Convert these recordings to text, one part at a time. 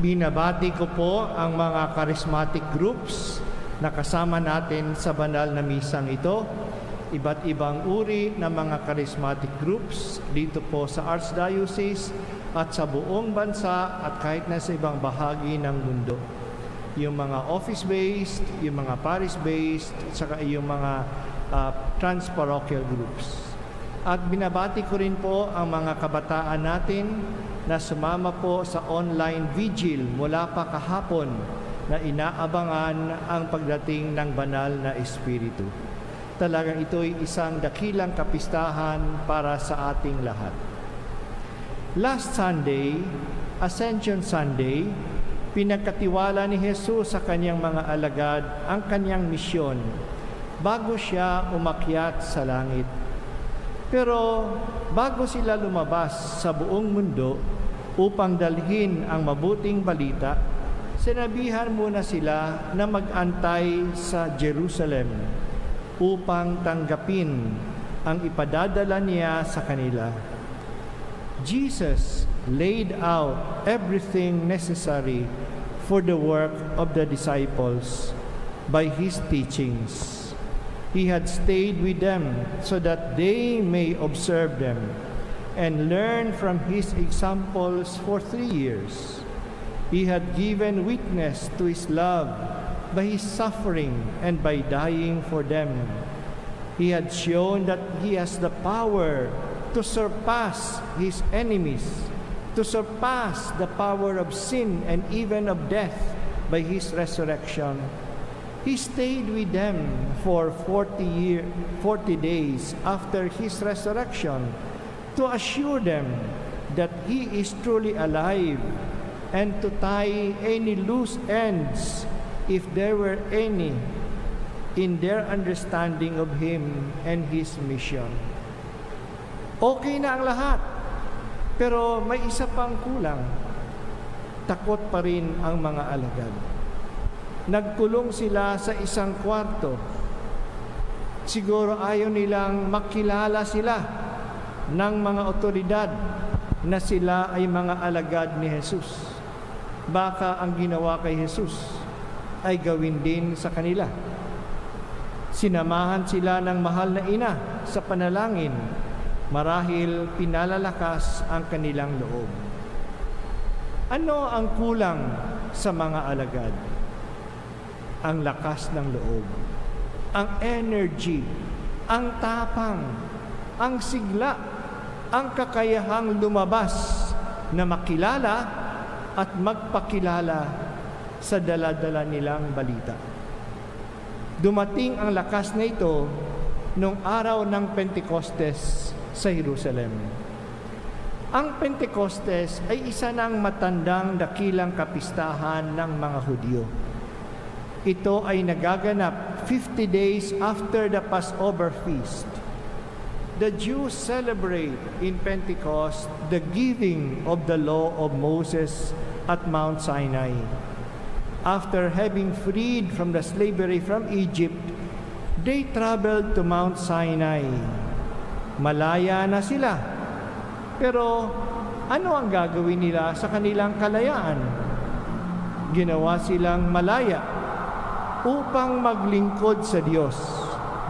Binabati ko po ang mga charismatic groups na kasama natin sa banal na misang ito. Iba't ibang uri ng mga charismatic groups dito po sa Archdiocese at sa buong bansa at kahit na sa ibang bahagi ng mundo. Yung mga office-based, yung mga parish-based, saka yung mga uh, trans-parochial groups. At binabati ko rin po ang mga kabataan natin na sumama po sa online vigil mula pa kahapon na inaabangan ang pagdating ng banal na Espiritu. Talagang ito'y isang dakilang kapistahan para sa ating lahat. Last Sunday, Ascension Sunday, pinagkatiwala ni Jesus sa kanyang mga alagad ang kanyang misyon bago siya umakyat sa langit pero bago sila lumabas sa buong mundo upang dalhin ang mabuting balita, sinabihan muna sila na mag-antay sa Jerusalem upang tanggapin ang ipadadala niya sa kanila. Jesus laid out everything necessary for the work of the disciples by his teachings. He had stayed with them so that they may observe them and learn from his examples for three years. He had given witness to his love by his suffering and by dying for them. He had shown that he has the power to surpass his enemies, to surpass the power of sin and even of death by his resurrection He stayed with them for 40, year, 40 days after his resurrection to assure them that he is truly alive and to tie any loose ends, if there were any, in their understanding of him and his mission. Okay na ang lahat, pero may isa pang kulang. Takot pa rin ang mga alagad. Nagkulong sila sa isang kwarto. Siguro ayaw nilang makilala sila ng mga otoridad na sila ay mga alagad ni Jesus. Baka ang ginawa kay Jesus ay gawin din sa kanila. Sinamahan sila ng mahal na ina sa panalangin marahil pinalalakas ang kanilang loob. Ano ang kulang sa mga alagad? ang lakas ng loob, ang energy, ang tapang, ang sigla, ang kakayahang lumabas na makilala at magpakilala sa daladala nilang balita. Dumating ang lakas na ito noong araw ng Pentecostes sa Jerusalem. Ang Pentecostes ay isa ng matandang dakilang kapistahan ng mga Hudyo ito ay nagaganap 50 days after the Passover feast. The Jews celebrate in Pentecost the giving of the law of Moses at Mount Sinai. After having freed from the slavery from Egypt, they traveled to Mount Sinai. Malaya na sila. Pero ano ang gagawin nila sa kanilang kalayaan? Ginawa silang malaya upang maglingkod sa Diyos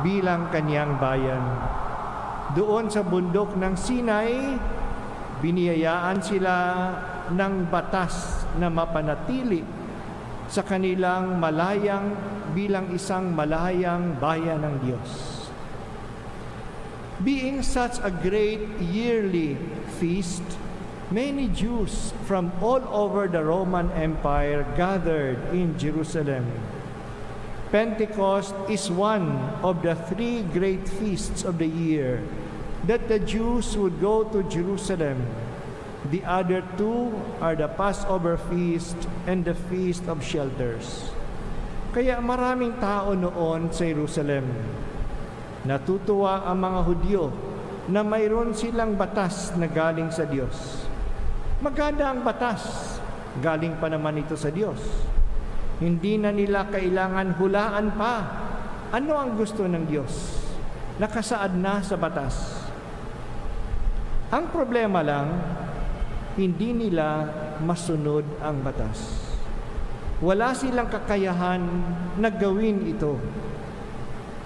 bilang kanyang bayan. Doon sa bundok ng Sinai, biniyayaan sila ng batas na mapanatili sa kanilang malayang bilang isang malayang bayan ng Diyos. Being such a great yearly feast, many Jews from all over the Roman Empire gathered in Jerusalem Pentecost is one of the three great feasts of the year that the Jews would go to Jerusalem. The other two are the Passover feast and the Feast of Shelters. Kaya maraming tao noon sa Jerusalem. Natutuwa ang mga Hudyo na mayroon silang batas na galing sa Diyos. Maganda ang batas, galing pa naman ito sa Diyos. Hindi na nila kailangan hulaan pa. Ano ang gusto ng Diyos? Nakasaad na sa batas. Ang problema lang, hindi nila masunod ang batas. Wala silang kakayahan na gawin ito.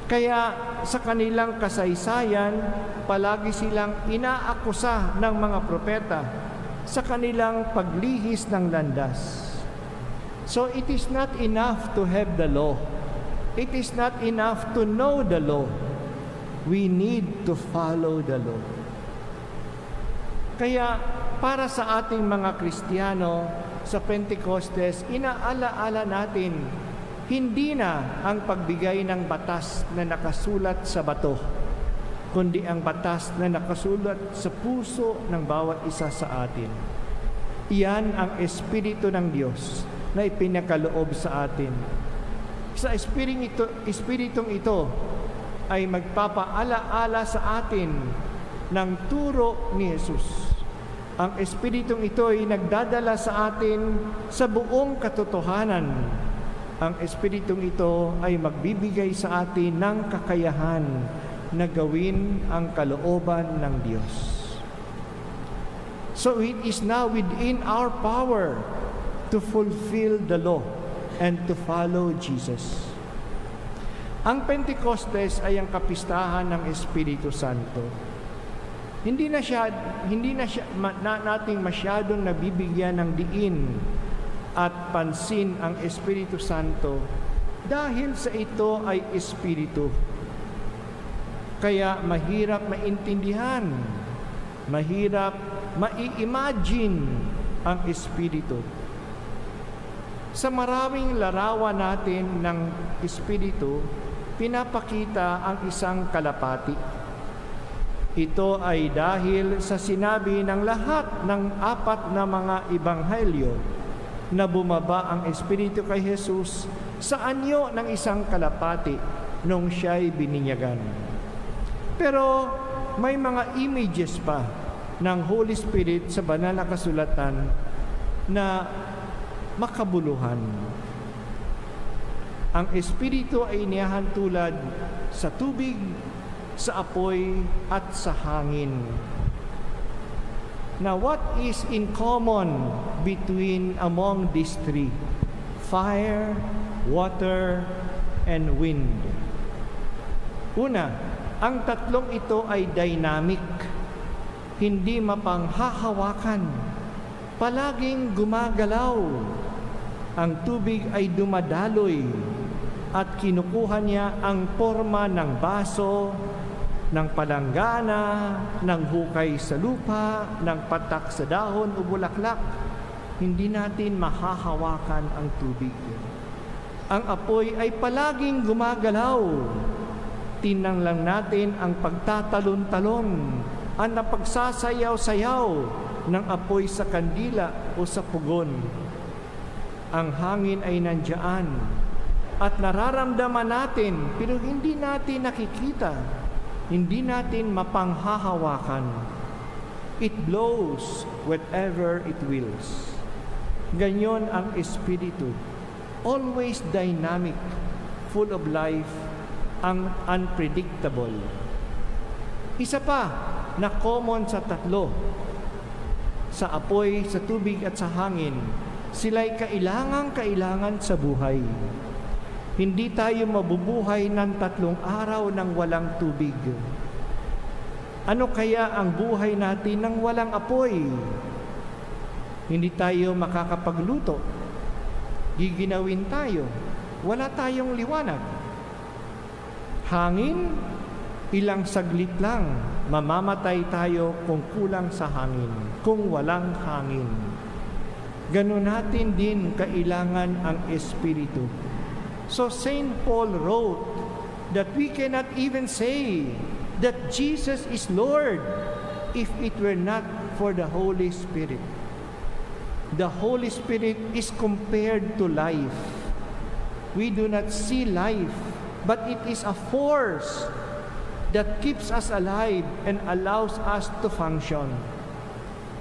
Kaya sa kanilang kasaysayan, palagi silang inaakusa ng mga propeta sa kanilang paglihis ng landas. So it is not enough to have the law. It is not enough to know the law. We need to follow the law. Kaya para sa ating mga Kristiyano sa Pentecostes, inaalaala natin hindi na ang pagbigay ng batas na nakasulat sa bato, kundi ang batas na nakasulat sa puso ng bawat isa sa atin. Iyan ang Espiritu ng Diyos na ipinakaloob sa atin. Sa Espiritong ito, Espiritong ito ay magpapaala-ala sa atin ng turo ni Jesus. Ang Espiritong ito ay nagdadala sa atin sa buong katotohanan. Ang Espiritong ito ay magbibigay sa atin ng kakayahan na gawin ang kalooban ng Diyos. So it is now within our power to fulfill the law and to follow Jesus. Ang Pentecostes ay ang kapistahan ng Espiritu Santo. Hindi na siya hindi na siya na, nating masyadong nabibigyan ng diin at pansin ang Espiritu Santo dahil sa ito ay espiritu. Kaya mahirap maintindihan, mahirap mai-imagine ang espiritu. Sa maraming larawan natin ng espiritu, pinapakita ang isang kalapati ito ay dahil sa sinabi ng lahat ng apat na mga ibanghelyo na bumaba ang Espiritu kay Jesus sa anyo ng isang kalapati nung siya'y bininyagan. Pero may mga images pa ng Holy Spirit sa banal na kasulatan na makabuluhan. Ang Espiritu ay iniyahan tulad sa tubig, sa apoy at sa hangin. Now, what is in common between among these three? Fire, water, and wind. Una, ang tatlong ito ay dynamic, hindi mapanghahawakan, palaging gumagalaw. Ang tubig ay dumadaloy at kinukuha niya ang forma ng baso, ng palanggana, ng hukay sa lupa, ng patak sa dahon o bulaklak, hindi natin mahahawakan ang tubig. Ang apoy ay palaging gumagalaw. Tinang lang natin ang pagtatalon-talon, ang napagsasayaw-sayaw ng apoy sa kandila o sa pugon. Ang hangin ay nandyan at nararamdaman natin pero hindi natin nakikita hindi natin mapanghahawakan. It blows whatever it wills. Ganyon ang Espiritu. Always dynamic, full of life, ang unpredictable. Isa pa na common sa tatlo, sa apoy, sa tubig at sa hangin, sila'y kailangan-kailangan sa buhay. Hindi tayo mabubuhay ng tatlong araw ng walang tubig. Ano kaya ang buhay natin ng walang apoy? Hindi tayo makakapagluto. Giginawin tayo. Wala tayong liwanag. Hangin, ilang saglit lang, mamamatay tayo kung kulang sa hangin, kung walang hangin. Ganon natin din kailangan ang Espiritu So St. Paul wrote that we cannot even say that Jesus is Lord if it were not for the Holy Spirit. The Holy Spirit is compared to life. We do not see life, but it is a force that keeps us alive and allows us to function.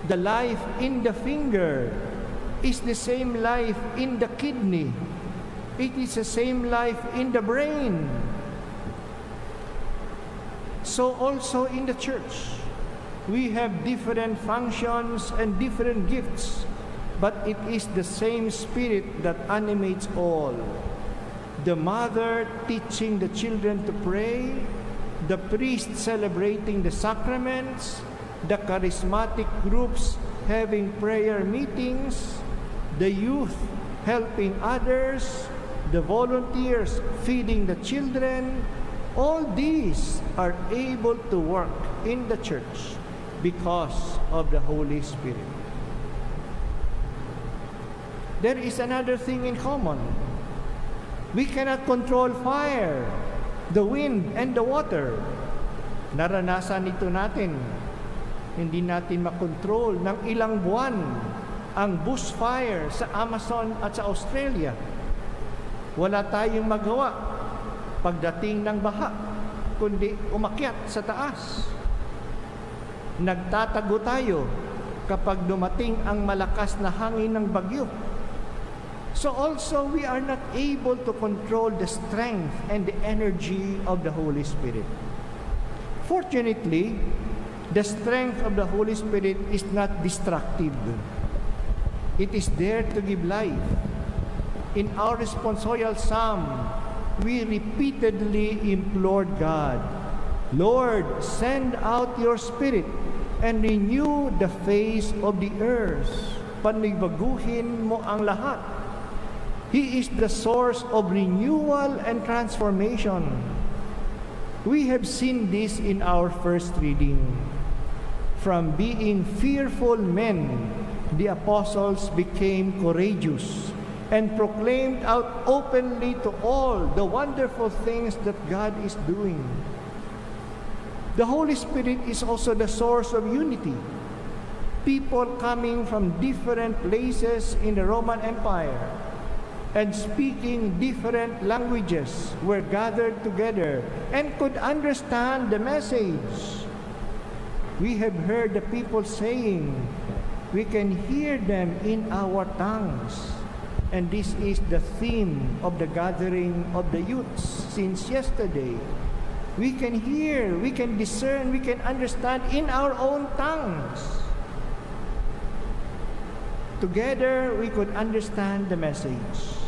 The life in the finger is the same life in the kidney It is the same life in the brain. So also in the church, we have different functions and different gifts but it is the same Spirit that animates all. The mother teaching the children to pray, the priest celebrating the sacraments, the charismatic groups having prayer meetings, the youth helping others, the volunteers feeding the children, all these are able to work in the church because of the Holy Spirit. There is another thing in common. We cannot control fire, the wind, and the water. Naranasan ito natin. Hindi natin makontrol ng ilang buwan ang bushfire sa Amazon at sa Australia. Wala tayong magawa pagdating ng baha, kundi umakyat sa taas. Nagtatago tayo kapag dumating ang malakas na hangin ng bagyo. So also we are not able to control the strength and the energy of the Holy Spirit. Fortunately, the strength of the Holy Spirit is not destructive. It is there to give life. In our responsorial psalm, we repeatedly implored God, Lord, send out your Spirit and renew the face of the earth. Panibaguhin mo ang lahat. He is the source of renewal and transformation. We have seen this in our first reading. From being fearful men the apostles became courageous and proclaimed out openly to all the wonderful things that God is doing. The Holy Spirit is also the source of unity. People coming from different places in the Roman Empire and speaking different languages were gathered together and could understand the message. We have heard the people saying, we can hear them in our tongues. And this is the theme of the gathering of the youths since yesterday. We can hear, we can discern, we can understand in our own tongues. Together, we could understand the message.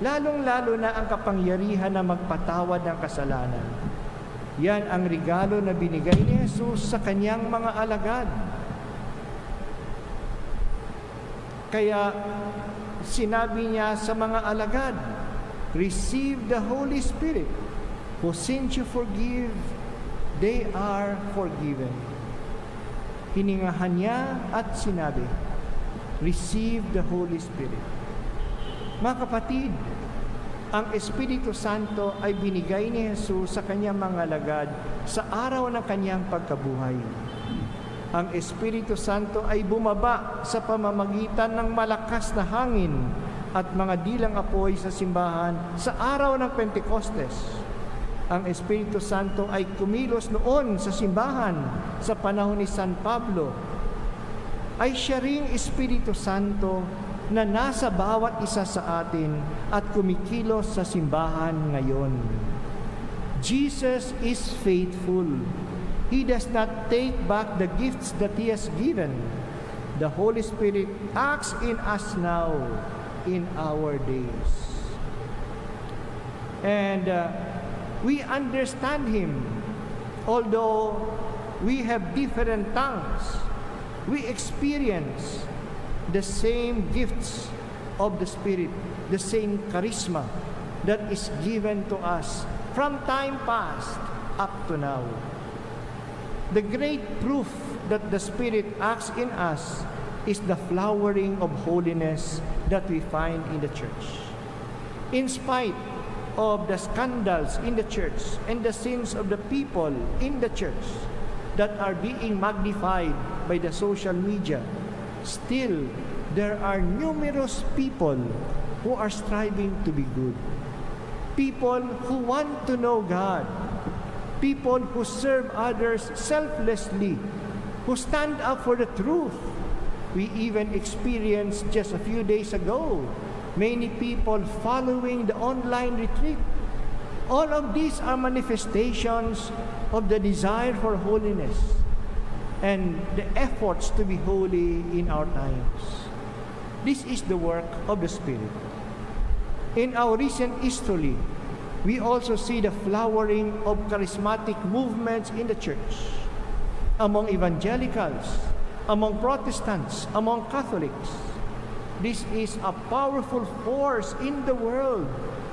Lalong-lalo na ang kapangyarihan na magpatawad ng kasalanan. Yan ang regalo na binigay ni Jesus sa kanyang mga alagad Kaya sinabi niya sa mga alagad, Receive the Holy Spirit. Who sins you forgive, they are forgiven. Hiningahan niya at sinabi, Receive the Holy Spirit. Mga kapatid, ang Espiritu Santo ay binigay ni Jesus sa kanyang mga alagad sa araw ng kanyang pagkabuhay ang Espiritu Santo ay bumaba sa pamamagitan ng malakas na hangin at mga dilang apoy sa simbahan sa araw ng Pentecostes. Ang Espiritu Santo ay kumilos noon sa simbahan sa panahon ni San Pablo. Ay siya ring Espiritu Santo na nasa bawat isa sa atin at kumikilos sa simbahan ngayon. Jesus is faithful He does not take back the gifts that He has given. The Holy Spirit acts in us now in our days. And uh, we understand Him, although we have different tongues. We experience the same gifts of the Spirit, the same charisma that is given to us from time past up to now. The great proof that the Spirit acts in us is the flowering of holiness that we find in the church. In spite of the scandals in the church and the sins of the people in the church that are being magnified by the social media, still there are numerous people who are striving to be good. People who want to know God, people who serve others selflessly, who stand up for the truth. We even experienced just a few days ago many people following the online retreat. All of these are manifestations of the desire for holiness and the efforts to be holy in our times. This is the work of the Spirit. In our recent history, we also see the flowering of charismatic movements in the church, among evangelicals, among Protestants, among Catholics. This is a powerful force in the world,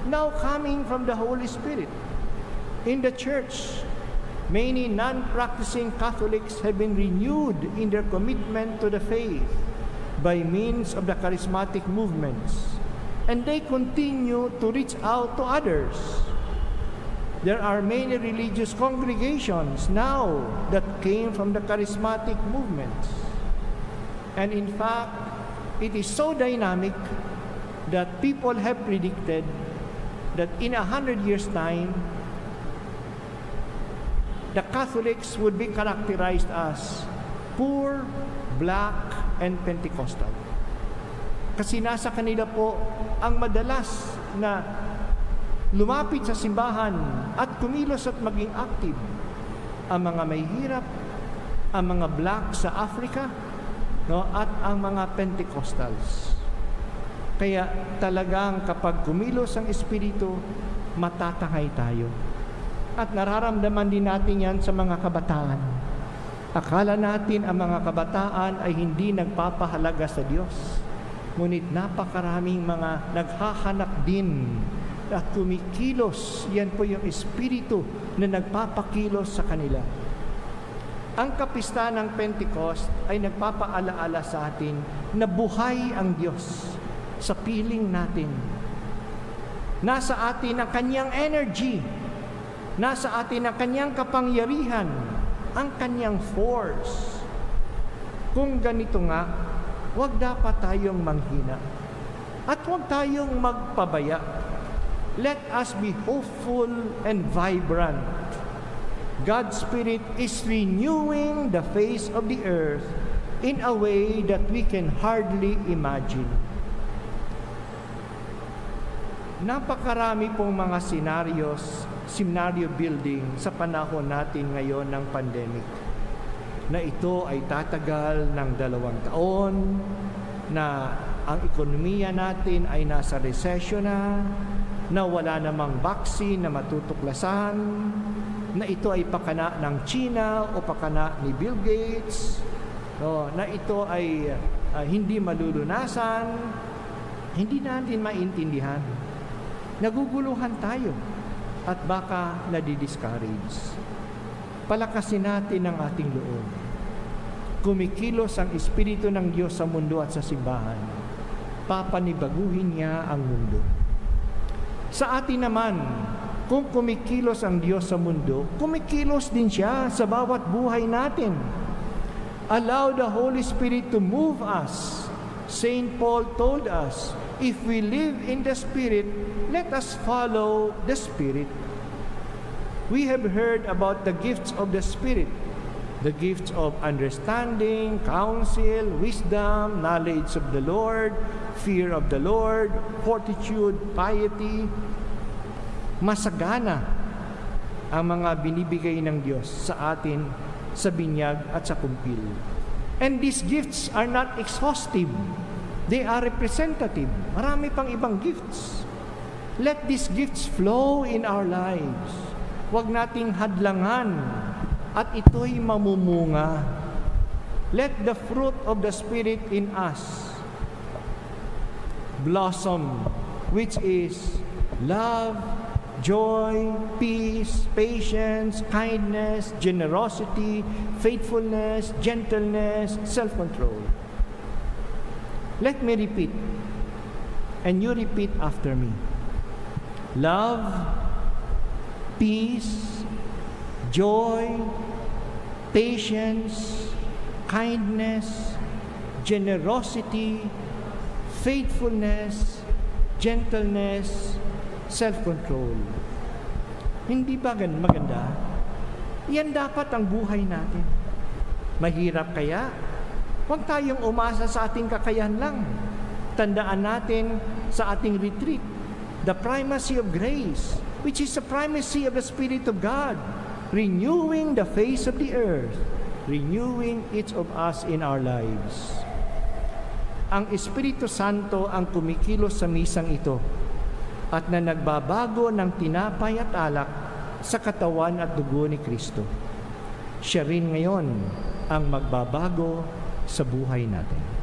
now coming from the Holy Spirit. In the church, many non practicing Catholics have been renewed in their commitment to the faith by means of the charismatic movements, and they continue to reach out to others. There are many religious congregations now that came from the charismatic movements. And in fact, it is so dynamic that people have predicted that in a hundred years' time, the Catholics would be characterized as poor, black, and Pentecostal. Kasi nasa kanila po ang madalas na lumapit sa simbahan at kumilos at maging active. Ang mga may hirap, ang mga black sa Africa, no, at ang mga Pentecostals. Kaya talagang kapag kumilos ang Espiritu, matatangay tayo. At nararamdaman din natin yan sa mga kabataan. Akala natin ang mga kabataan ay hindi nagpapahalaga sa Diyos. Ngunit napakaraming mga naghahanap din at kumikilos. Yan po yung espiritu na nagpapakilos sa kanila. Ang kapistahan ng Pentecost ay nagpapaalaala sa atin na buhay ang Diyos sa piling natin. Nasa atin ang kanyang energy Nasa atin ang kanyang kapangyarihan, ang kanyang force. Kung ganito nga, huwag dapat tayong manghina. At huwag tayong magpabaya. Let us be hopeful and vibrant. God's Spirit is renewing the face of the earth in a way that we can hardly imagine. Napakarami pong mga scenarios seminaryo building sa panahon natin ngayon ng pandemic na ito ay tatagal ng dalawang taon, na ang ekonomiya natin ay nasa recession na, na wala namang vaccine na matutuklasan, na ito ay pakana ng China o pakana ni Bill Gates, no, na ito ay uh, hindi malulunasan, hindi natin maintindihan. Naguguluhan tayo at baka nadidiscourage. Palakasin natin ang ating loob. Kumikilos ang Espiritu ng Diyos sa mundo at sa simbahan. Papanibaguhin niya ang mundo. Sa atin naman, kung kumikilos ang Diyos sa mundo, kumikilos din siya sa bawat buhay natin. Allow the Holy Spirit to move us. St. Paul told us, if we live in the Spirit, let us follow the Spirit. We have heard about the gifts of the Spirit the gifts of understanding, counsel, wisdom, knowledge of the Lord, fear of the Lord, fortitude, piety. Masagana ang mga binibigay ng Diyos sa atin sa binyag at sa kumpil. And these gifts are not exhaustive. They are representative. Marami pang ibang gifts. Let these gifts flow in our lives. Huwag nating hadlangan at ito'y mamumunga. Let the fruit of the Spirit in us blossom, which is love, joy, peace, patience, kindness, generosity, faithfulness, gentleness, self-control. Let me repeat, and you repeat after me love, peace, joy, patience, kindness, generosity, faithfulness, gentleness, self-control. Hindi ba maganda? Yan dapat ang buhay natin. Mahirap kaya? Huwag tayong umasa sa ating kakayahan lang. Tandaan natin sa ating retreat the primacy of grace, which is the primacy of the Spirit of God, renewing the face of the earth, renewing each of us in our lives. ang Espiritu Santo ang kumikilos sa misang ito at na nagbabago ng tinapay at alak sa katawan at dugo ni Kristo. Siya rin ngayon ang magbabago sa buhay natin.